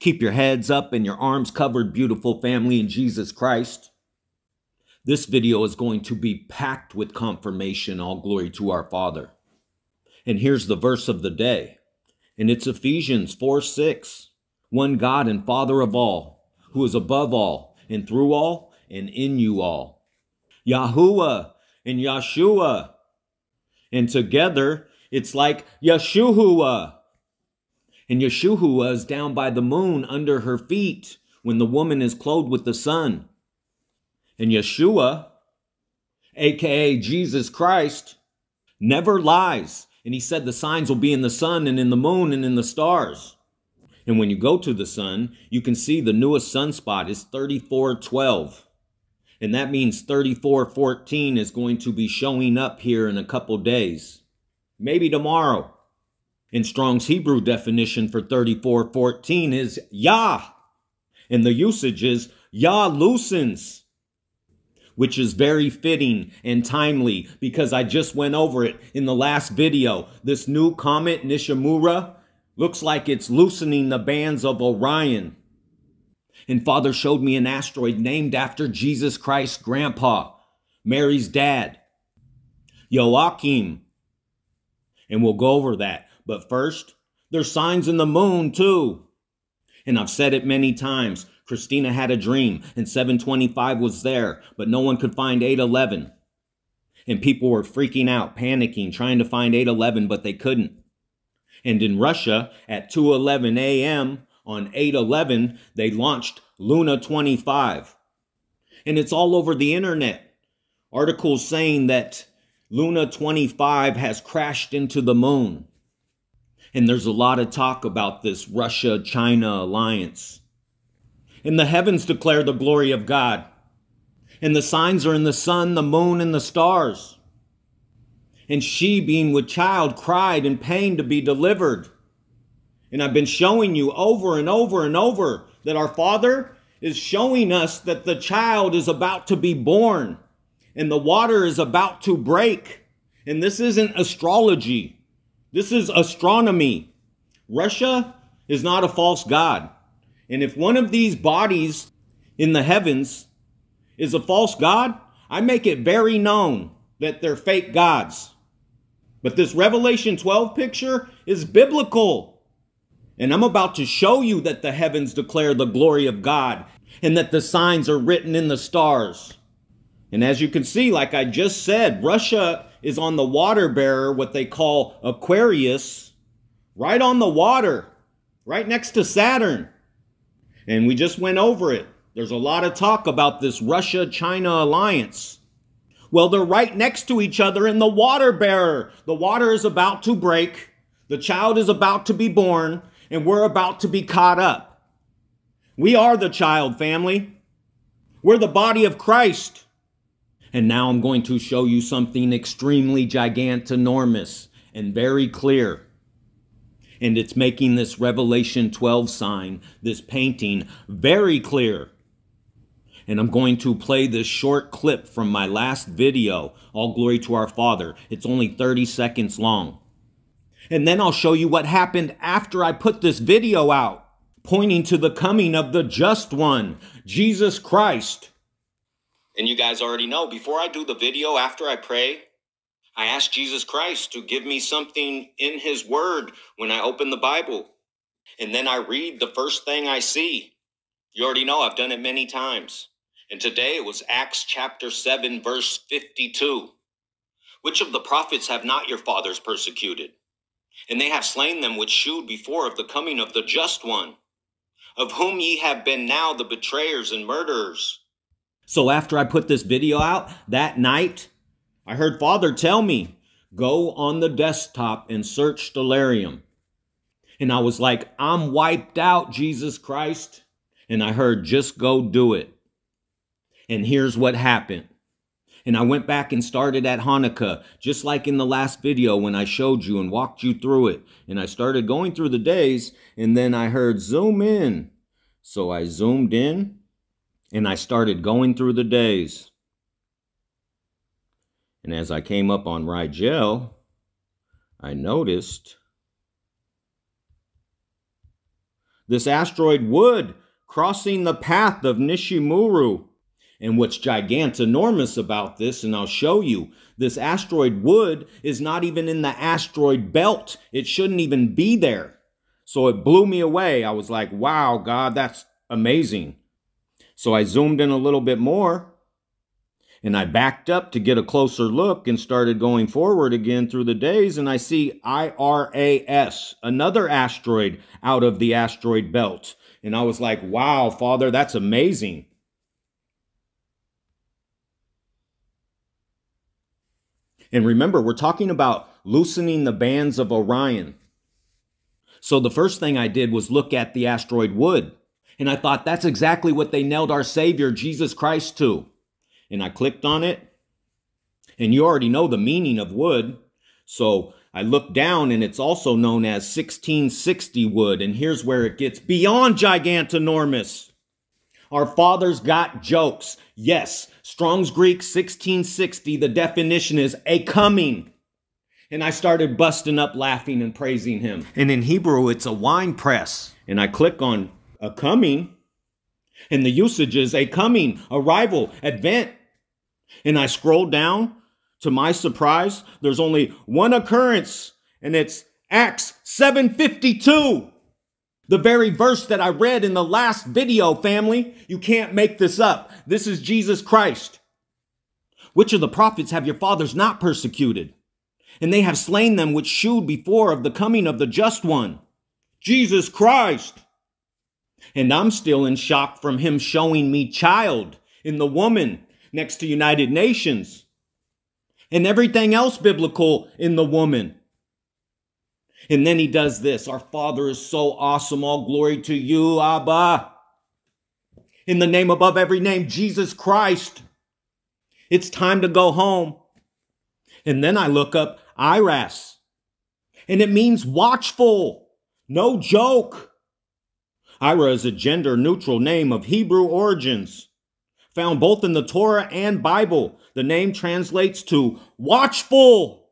Keep your heads up and your arms covered, beautiful family in Jesus Christ. This video is going to be packed with confirmation. All glory to our Father. And here's the verse of the day. And it's Ephesians 4 6. One God and Father of all, who is above all, and through all, and in you all. Yahuwah and Yeshua. And together, it's like Yeshua. And Yeshua is down by the moon under her feet when the woman is clothed with the sun. And Yeshua, aka Jesus Christ, never lies. And he said the signs will be in the sun and in the moon and in the stars. And when you go to the sun, you can see the newest sunspot is 3412. And that means 3414 is going to be showing up here in a couple days. Maybe tomorrow. In Strong's Hebrew definition for 3414 is Yah. And the usage is Yah loosens which is very fitting and timely because I just went over it in the last video. This new comet, Nishimura, looks like it's loosening the bands of Orion. And Father showed me an asteroid named after Jesus Christ's grandpa, Mary's dad, Joachim. And we'll go over that. But first, there's signs in the moon too. And I've said it many times. Christina had a dream and 725 was there, but no one could find 811. And people were freaking out, panicking, trying to find 811, but they couldn't. And in Russia, at 2:11 a.m. on 8:11, they launched Luna 25. And it's all over the internet. Articles saying that Luna 25 has crashed into the moon. And there's a lot of talk about this Russia China alliance and the heavens declare the glory of God. And the signs are in the sun, the moon, and the stars. And she, being with child, cried in pain to be delivered. And I've been showing you over and over and over that our Father is showing us that the child is about to be born and the water is about to break. And this isn't astrology. This is astronomy. Russia is not a false god. And if one of these bodies in the heavens is a false God, I make it very known that they're fake gods. But this Revelation 12 picture is biblical. And I'm about to show you that the heavens declare the glory of God and that the signs are written in the stars. And as you can see, like I just said, Russia is on the water bearer, what they call Aquarius, right on the water, right next to Saturn. And we just went over it. There's a lot of talk about this Russia China alliance. Well, they're right next to each other in the water bearer. The water is about to break, the child is about to be born, and we're about to be caught up. We are the child family. We're the body of Christ. And now I'm going to show you something extremely gigantinormous and very clear and it's making this Revelation 12 sign, this painting, very clear. And I'm going to play this short clip from my last video, All Glory to Our Father. It's only 30 seconds long. And then I'll show you what happened after I put this video out, pointing to the coming of the just one, Jesus Christ. And you guys already know, before I do the video, after I pray, I ask Jesus Christ to give me something in his word when I open the Bible. And then I read the first thing I see. You already know I've done it many times. And today it was Acts chapter 7, verse 52. Which of the prophets have not your fathers persecuted? And they have slain them which shewed before of the coming of the just one, of whom ye have been now the betrayers and murderers. So after I put this video out that night, I heard Father tell me, go on the desktop and search Stellarium. And I was like, I'm wiped out, Jesus Christ. And I heard, just go do it. And here's what happened. And I went back and started at Hanukkah, just like in the last video when I showed you and walked you through it. And I started going through the days, and then I heard zoom in. So I zoomed in, and I started going through the days. And as I came up on Rigel, I noticed this asteroid Wood crossing the path of Nishimura. And what's gigantinormous about this, and I'll show you, this asteroid wood is not even in the asteroid belt. It shouldn't even be there. So it blew me away. I was like, wow, God, that's amazing. So I zoomed in a little bit more and I backed up to get a closer look and started going forward again through the days. And I see IRAS, another asteroid out of the asteroid belt. And I was like, wow, Father, that's amazing. And remember, we're talking about loosening the bands of Orion. So the first thing I did was look at the asteroid Wood. And I thought that's exactly what they nailed our Savior, Jesus Christ, to. And I clicked on it. And you already know the meaning of wood. So I looked down and it's also known as 1660 wood. And here's where it gets beyond gigantinormous. Our fathers got jokes. Yes, Strong's Greek 1660, the definition is a coming. And I started busting up laughing and praising him. And in Hebrew, it's a wine press. And I click on a coming, and the usage is a coming, arrival, advent. And I scroll down. To my surprise, there's only one occurrence, and it's Acts 752. The very verse that I read in the last video, family. You can't make this up. This is Jesus Christ. Which of the prophets have your fathers not persecuted? And they have slain them which shewed before of the coming of the just one, Jesus Christ. And I'm still in shock from him showing me child in the woman next to United Nations and everything else biblical in the woman. And then he does this. Our Father is so awesome. All glory to you, Abba. In the name above every name, Jesus Christ. It's time to go home. And then I look up IRAS. And it means watchful. No joke. Ira is a gender neutral name of Hebrew origins, found both in the Torah and Bible. The name translates to watchful.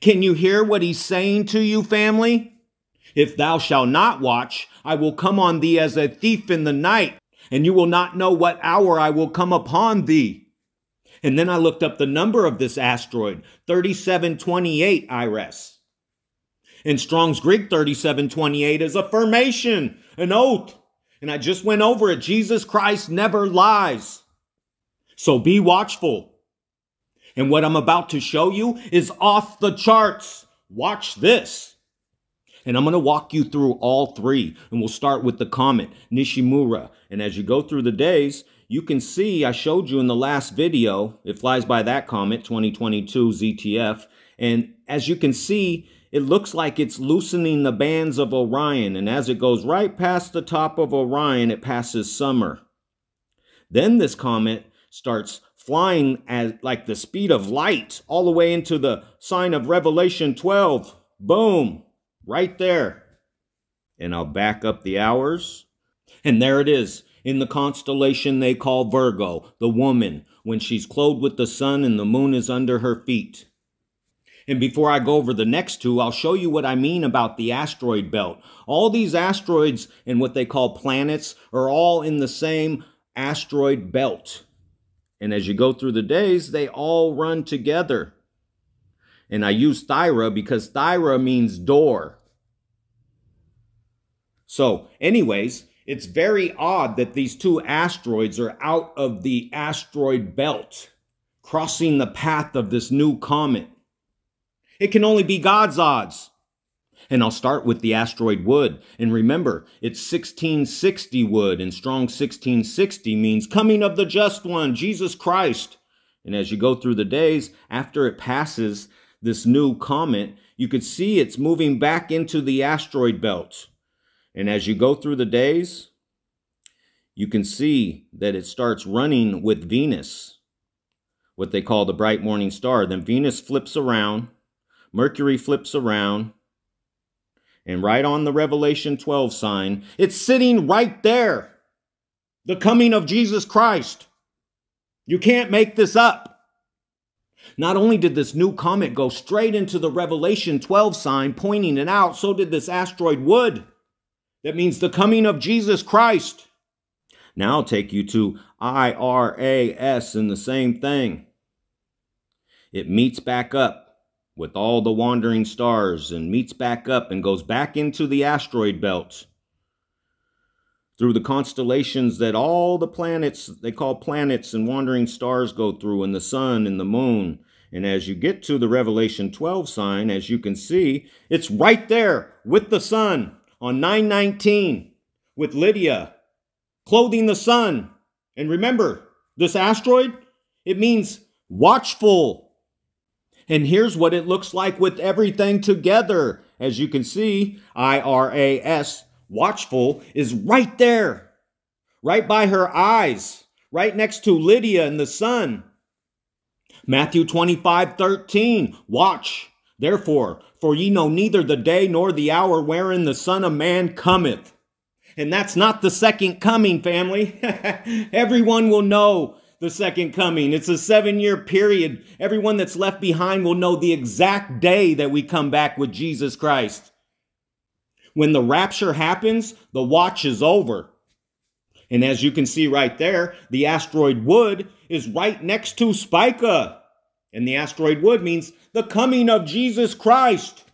Can you hear what he's saying to you, family? If thou shalt not watch, I will come on thee as a thief in the night, and you will not know what hour I will come upon thee. And then I looked up the number of this asteroid, 3728 IRAS. In Strong's Greek, 3728 is affirmation, an oath. And I just went over it. Jesus Christ never lies. So be watchful. And what I'm about to show you is off the charts. Watch this. And I'm going to walk you through all three. And we'll start with the comet, Nishimura. And as you go through the days, you can see I showed you in the last video, it flies by that comet, 2022 ZTF. And as you can see, it looks like it's loosening the bands of Orion. And as it goes right past the top of Orion, it passes summer. Then this comet starts flying at like the speed of light all the way into the sign of Revelation 12. Boom, right there. And I'll back up the hours. And there it is in the constellation they call Virgo, the woman, when she's clothed with the sun and the moon is under her feet. And before I go over the next two, I'll show you what I mean about the asteroid belt. All these asteroids and what they call planets are all in the same asteroid belt. And as you go through the days, they all run together. And I use Thyra because Thyra means door. So, anyways, it's very odd that these two asteroids are out of the asteroid belt, crossing the path of this new comet. It can only be God's odds. And I'll start with the asteroid wood. And remember, it's 1660 wood, and strong 1660 means coming of the just one, Jesus Christ. And as you go through the days, after it passes this new comet, you could see it's moving back into the asteroid belt. And as you go through the days, you can see that it starts running with Venus, what they call the bright morning star. Then Venus flips around, Mercury flips around, and right on the Revelation 12 sign, it's sitting right there. The coming of Jesus Christ. You can't make this up. Not only did this new comet go straight into the Revelation 12 sign, pointing it out, so did this asteroid Wood. That means the coming of Jesus Christ. Now I'll take you to IRAS and the same thing. It meets back up with all the wandering stars and meets back up and goes back into the asteroid belt through the constellations that all the planets they call planets and wandering stars go through and the sun and the moon. And as you get to the revelation 12 sign as you can see it's right there with the sun on 919 with lydia clothing the sun. And remember this asteroid it means watchful and here's what it looks like with everything together as you can see iras watchful is right there, right by her eyes, right next to Lydia and the sun. Matthew 25, 13, watch, therefore, for ye know neither the day nor the hour wherein the Son of Man cometh. And that's not the second coming, family. Everyone will know the second coming. It's a seven year period. Everyone that's left behind will know the exact day that we come back with Jesus Christ. When the rapture happens, the watch is over. And as you can see right there, the asteroid Wood is right next to Spica. And the asteroid Wood means the coming of Jesus Christ.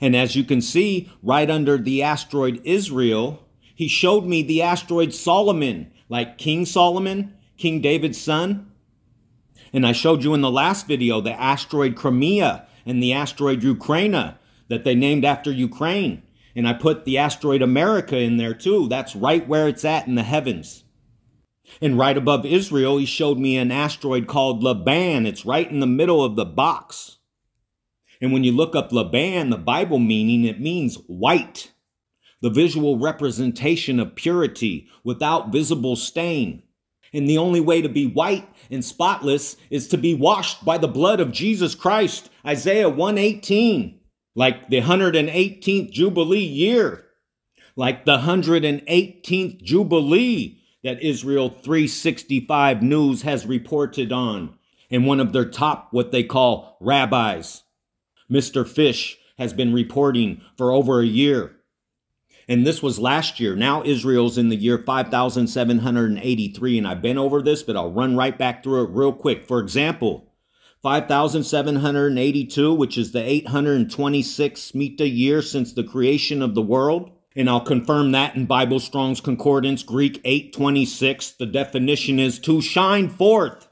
And as you can see, right under the asteroid Israel, he showed me the asteroid Solomon, like King Solomon, King David's son. And I showed you in the last video the asteroid Crimea and the asteroid Ukraine that they named after Ukraine. And I put the asteroid America in there too. That's right where it's at in the heavens. And right above Israel, he showed me an asteroid called Laban. It's right in the middle of the box. And when you look up Laban, the Bible meaning, it means white, the visual representation of purity without visible stain. And the only way to be white and spotless is to be washed by the blood of Jesus Christ. Isaiah 118 like the 118th Jubilee year, like the 118th Jubilee that Israel 365 News has reported on, and one of their top, what they call rabbis. Mr. Fish has been reporting for over a year. And this was last year. Now Israel's in the year 5783. And I've been over this, but I'll run right back through it real quick. For example, 5,782, which is the 826th Mita year since the creation of the world. And I'll confirm that in Bible Strong's Concordance, Greek 826. The definition is to shine forth.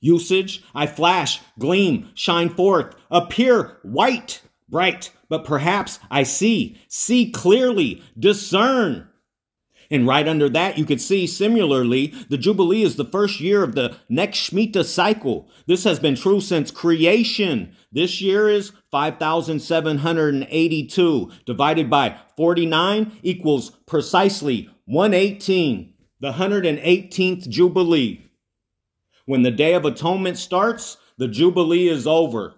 Usage, I flash, gleam, shine forth, appear white, bright, but perhaps I see, see clearly, discern. And right under that, you could see similarly, the Jubilee is the first year of the next Shemitah cycle. This has been true since creation. This year is 5,782 divided by 49 equals precisely 118, the 118th Jubilee. When the Day of Atonement starts, the Jubilee is over.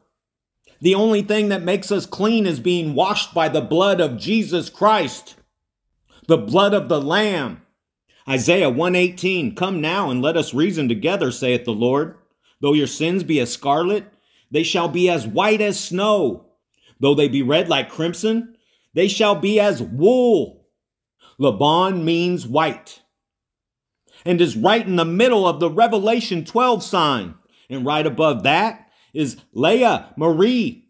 The only thing that makes us clean is being washed by the blood of Jesus Christ the blood of the Lamb. Isaiah 118, Come now and let us reason together, saith the Lord. Though your sins be as scarlet, they shall be as white as snow. Though they be red like crimson, they shall be as wool. Laban means white and is right in the middle of the Revelation 12 sign. And right above that is Leah Marie.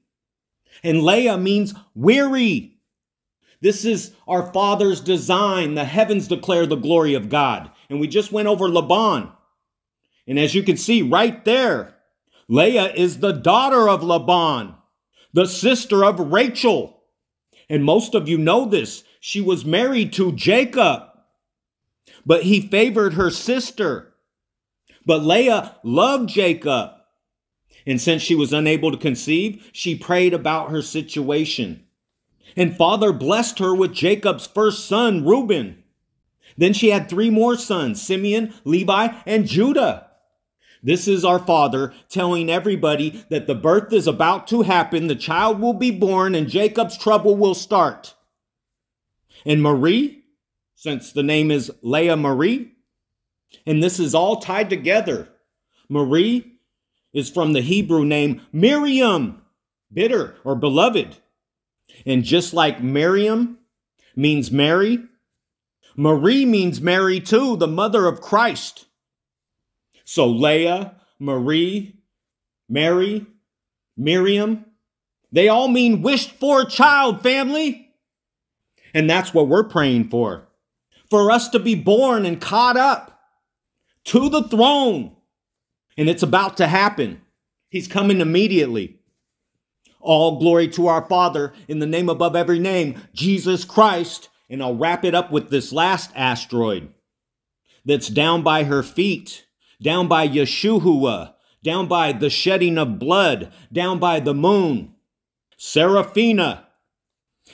And Leah means weary. This is our Father's design. The heavens declare the glory of God. And we just went over Laban. And as you can see right there, Leah is the daughter of Laban, the sister of Rachel. And most of you know this. She was married to Jacob, but he favored her sister. But Leah loved Jacob. And since she was unable to conceive, she prayed about her situation. And father blessed her with Jacob's first son, Reuben. Then she had three more sons, Simeon, Levi, and Judah. This is our father telling everybody that the birth is about to happen, the child will be born, and Jacob's trouble will start. And Marie, since the name is Leah Marie, and this is all tied together. Marie is from the Hebrew name Miriam, bitter or beloved. And just like Miriam, means Mary. Marie means Mary too, the mother of Christ. So Leah, Marie, Mary, Miriam, they all mean wished for child, family. And that's what we're praying for. For us to be born and caught up to the throne. And it's about to happen. He's coming immediately. All glory to our Father in the name above every name, Jesus Christ. And I'll wrap it up with this last asteroid that's down by her feet, down by Yeshua, down by the shedding of blood, down by the moon. Seraphina.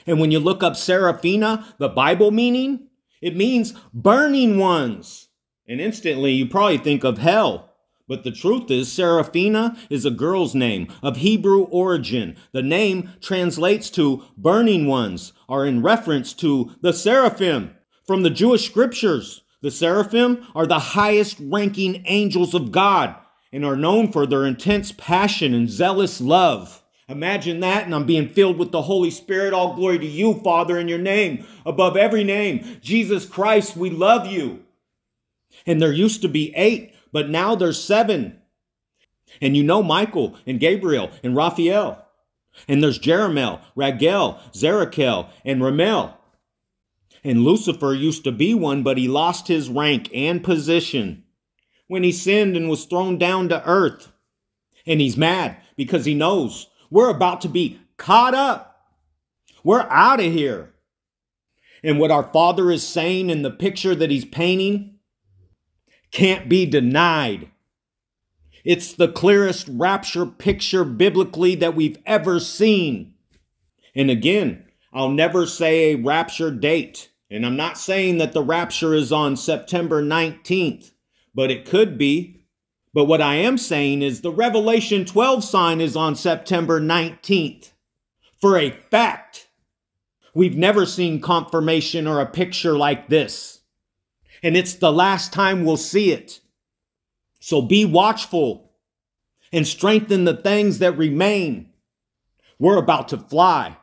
And when you look up Seraphina, the Bible meaning, it means burning ones. And instantly you probably think of hell. But the truth is, Seraphina is a girl's name of Hebrew origin. The name translates to burning ones, or in reference to the seraphim from the Jewish scriptures. The seraphim are the highest ranking angels of God and are known for their intense passion and zealous love. Imagine that, and I'm being filled with the Holy Spirit. All glory to you, Father, in your name, above every name. Jesus Christ, we love you. And there used to be eight but now there's seven. And you know Michael and Gabriel and Raphael. And there's Jeremiel, Raguel, Zerakel, and Ramel. And Lucifer used to be one, but he lost his rank and position when he sinned and was thrown down to earth. And he's mad because he knows we're about to be caught up. We're out of here. And what our Father is saying in the picture that he's painting can't be denied. It's the clearest rapture picture biblically that we've ever seen. And again, I'll never say a rapture date. And I'm not saying that the rapture is on September 19th, but it could be. But what I am saying is the Revelation 12 sign is on September 19th. For a fact, we've never seen confirmation or a picture like this and it's the last time we'll see it. So be watchful and strengthen the things that remain. We're about to fly.